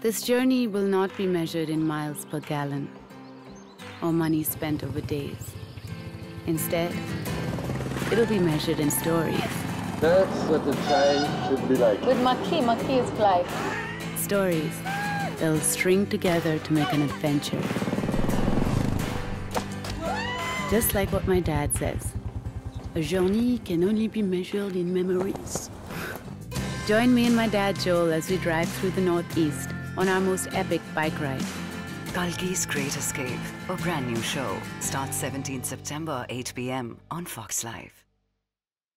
This journey will not be measured in miles per gallon or money spent over days. Instead, it'll be measured in stories. That's what a child should be like. With Maki, Maki is life. Stories they'll string together to make an adventure. Just like what my dad says a journey can only be measured in memories. Join me and my dad Joel as we drive through the Northeast on our most epic bike ride. Kalki's Great Escape, a brand new show, starts 17 September, 8 p.m. on Fox Life.